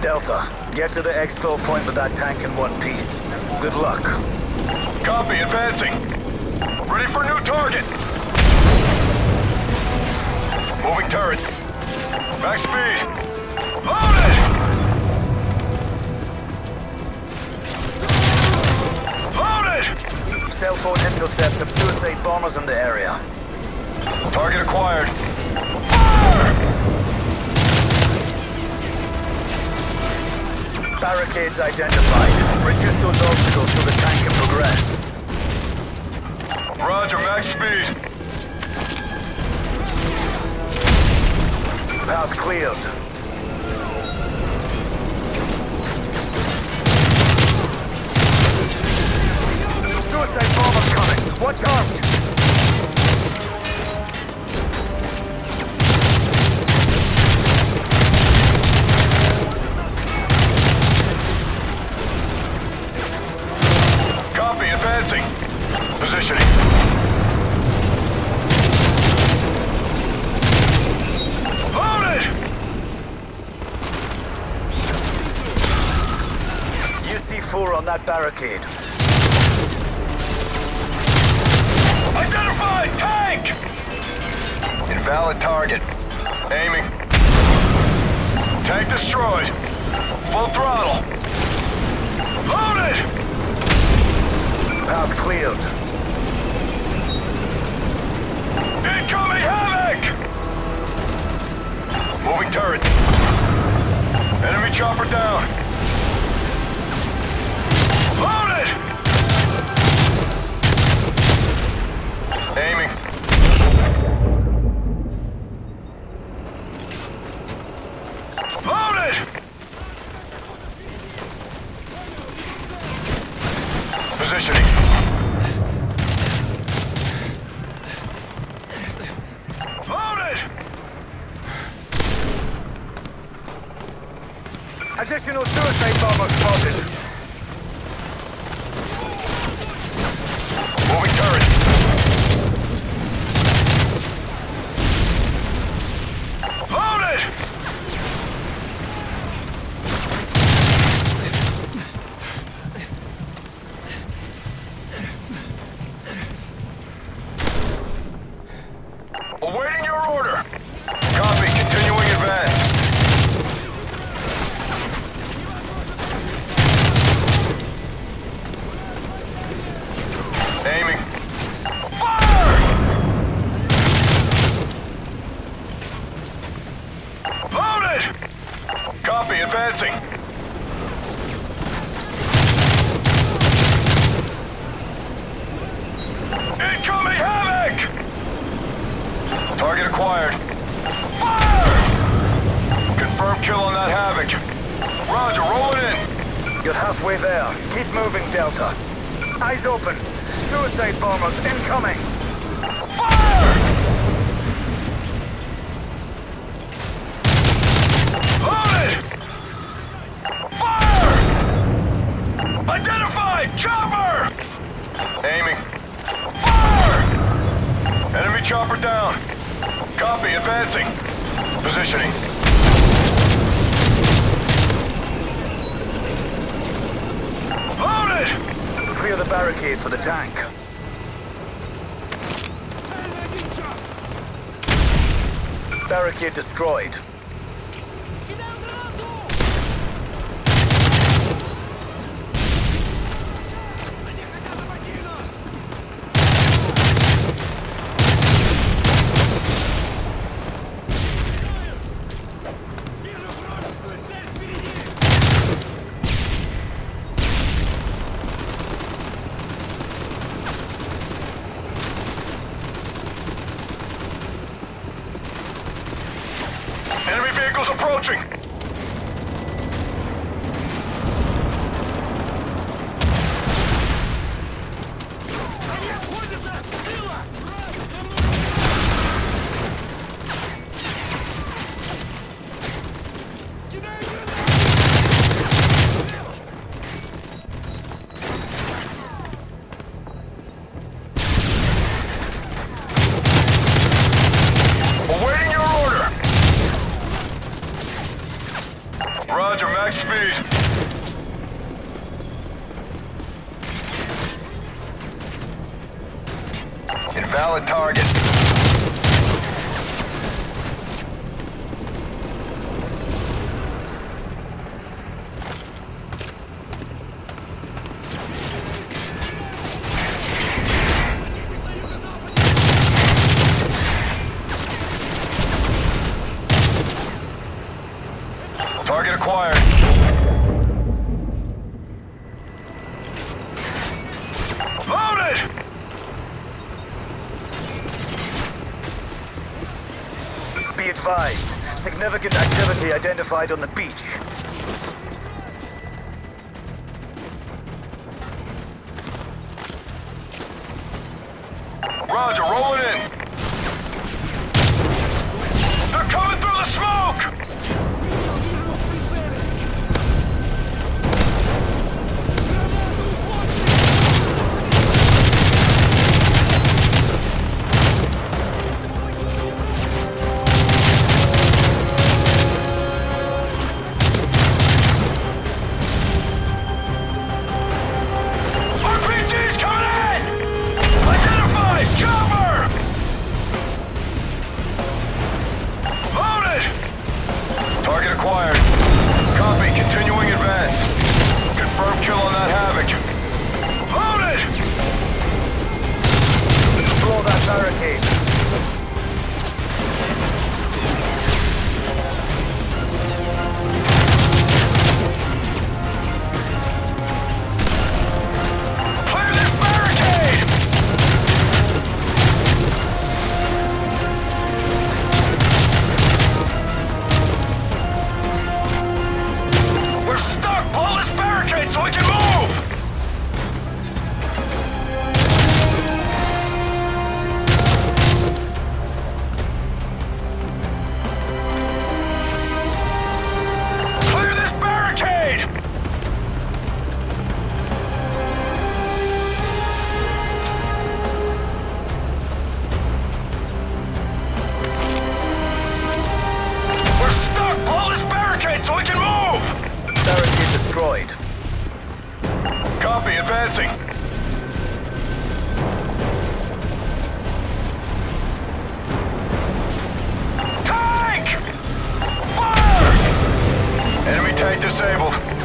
Delta, get to the exfil point with that tank in one piece. Good luck. Copy, advancing. Ready for new target. Moving turret. Max speed. Loaded! Loaded! Cell phone intercepts of suicide bombers in the area. Target acquired. Barricades identified. Reduce those obstacles so the tank can progress. Roger, max speed. Path cleared. Suicide bombers coming. Watch out! Advancing. Positioning. Loaded! You see four on that barricade. Identified! Tank! Invalid target. Aiming. Tank destroyed. Full throttle. Loaded! Path cleared. Incoming Havoc! Moving turret. Enemy chopper down. Additional suicide bombers spotted. Moving turret. Loaded! Awaiting Copy, advancing. Incoming Havoc! Target acquired. Fire! Confirm kill on that Havoc. Roger, rolling in. You're halfway there. Keep moving, Delta. Eyes open. Suicide bombers incoming. Identified! Chopper! Aiming. Fire! Enemy chopper down. Copy, advancing. Positioning. Loaded! Clear the barricade for the tank. Barricade destroyed. Valid target. advised. Significant activity identified on the beach. Roger, rolling in. They're coming through the smoke! destroyed. Copy, advancing. Tank! Fire! Enemy tank disabled.